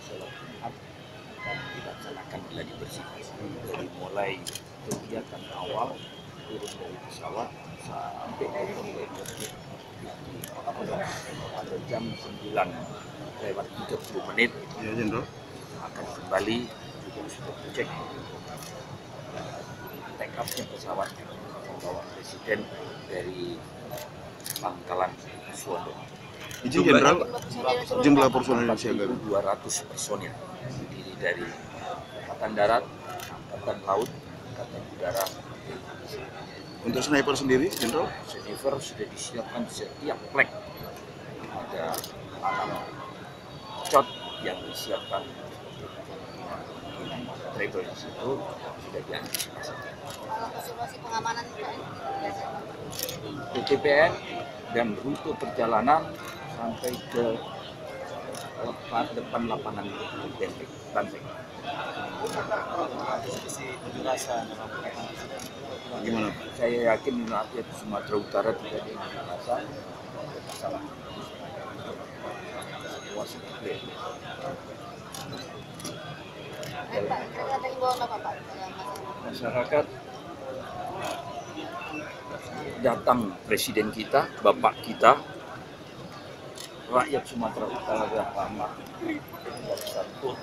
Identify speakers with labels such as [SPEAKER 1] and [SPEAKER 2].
[SPEAKER 1] sholat Jumat akan dilaksanakan gladi bersih dari mulai kegiatan awal turun dari pesawat sampai ke masjid pada jam 9 lewat 30 menit
[SPEAKER 2] Ya,
[SPEAKER 1] akan kembali juga sudah cek take up-nya pesawat membawa presiden dari Pangkalan Suwondo.
[SPEAKER 2] Izin Jenderal, jumlah personel yang siaga.
[SPEAKER 1] 200 personil terdiri dari Angkatan Darat, Angkatan Laut, Angkatan Udara,
[SPEAKER 2] Untuk sniper sendiri, Jenderal,
[SPEAKER 1] Sniper sudah disiapkan setiap plek. Ada enam shot yang disiapkan travel di situ sudah diantisipasi.
[SPEAKER 3] Pengamanan.
[SPEAKER 1] PTPN dan rute perjalanan sampai ke lepas depan lapangan benteng banteng.
[SPEAKER 2] gimana?
[SPEAKER 1] Saya yakin rakyat Sumatera Utara tidak ada yang merasa clear.
[SPEAKER 3] Eh,
[SPEAKER 1] datang presiden kita, bapak kita, rakyat Sumatera Utara dan santun